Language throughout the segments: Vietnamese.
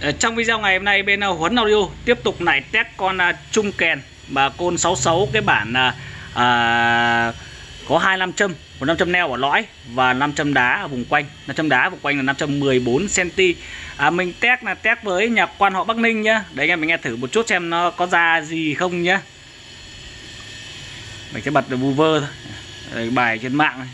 Ờ, trong video ngày hôm nay bên ờ, Huấn Audio tiếp tục lại test con ờ, trung kèn và côn 66 cái bản à, có hai nam châm, một nam châm neo ở lõi và nam châm đá ở vùng quanh. Nam châm đá vùng quanh là 514 cm. À, mình test là test với nhà quan họ Bắc Ninh nhá. Đấy anh em mình nghe thử một chút xem nó có ra gì không nhá. Mình sẽ bật được vơ thôi. Đây, bài trên mạng này.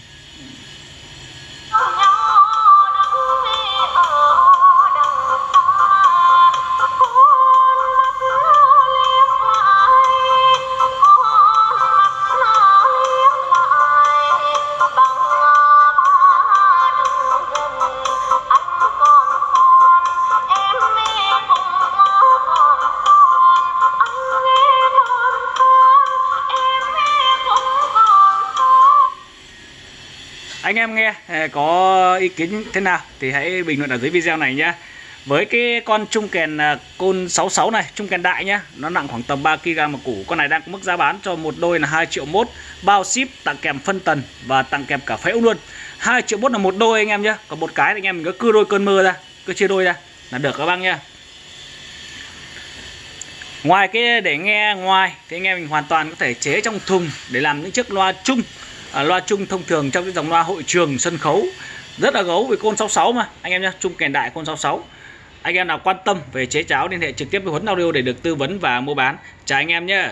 Anh em nghe à, có ý kiến thế nào thì hãy bình luận ở dưới video này nhé với cái con trung kèn à, côn 66 này, trung kèn đại nhá, nó nặng khoảng tầm 3 kg một củ. Con này đang có mức giá bán cho một đôi là 2 triệu mốt, bao ship, tặng kèm phân tần và tặng kèm cả phễu luôn. 2 triệu mốt là một đôi anh em nhá. còn một cái thì anh em mình cứ cưa đôi cơn mưa ra, cứ chia đôi ra là được các bác nhá. Ngoài cái để nghe ngoài thì anh em mình hoàn toàn có thể chế trong thùng để làm những chiếc loa chung à, loa chung thông thường trong cái dòng loa hội trường sân khấu. Rất là gấu với côn 66 mà. Anh em nhé chung kèn đại côn 66 anh em nào quan tâm về chế cháo liên hệ trực tiếp với Huấn Audio để được tư vấn và mua bán. Chào anh em nhé